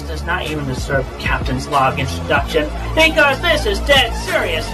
This does not even deserve Captain's Log introduction, because this is dead serious.